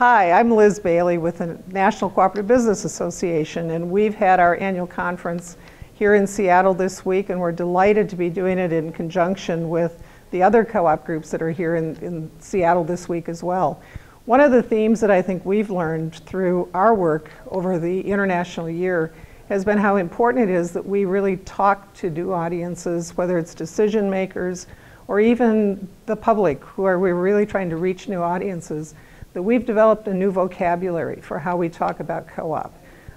Hi, I'm Liz Bailey with the National Cooperative Business Association, and we've had our annual conference here in Seattle this week, and we're delighted to be doing it in conjunction with the other co-op groups that are here in, in Seattle this week as well. One of the themes that I think we've learned through our work over the international year has been how important it is that we really talk to new audiences, whether it's decision makers or even the public, who are we're really trying to reach new audiences that we've developed a new vocabulary for how we talk about co-op.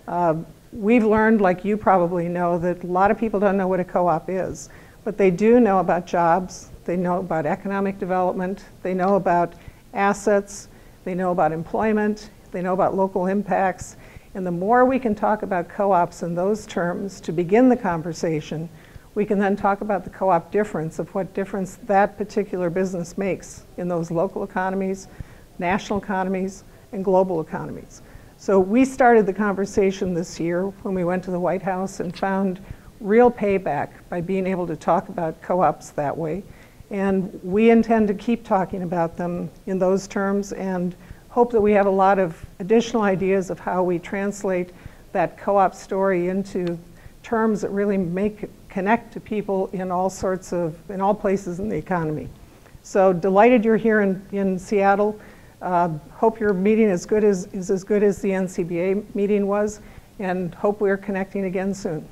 Uh, we've learned, like you probably know, that a lot of people don't know what a co-op is, but they do know about jobs, they know about economic development, they know about assets, they know about employment, they know about local impacts, and the more we can talk about co-ops in those terms to begin the conversation, we can then talk about the co-op difference of what difference that particular business makes in those local economies, national economies, and global economies. So we started the conversation this year when we went to the White House and found real payback by being able to talk about co-ops that way. And we intend to keep talking about them in those terms and hope that we have a lot of additional ideas of how we translate that co-op story into terms that really make connect to people in all sorts of in all places in the economy. So delighted you're here in, in Seattle. Uh, hope your meeting is, good as, is as good as the NCBA meeting was, and hope we're connecting again soon.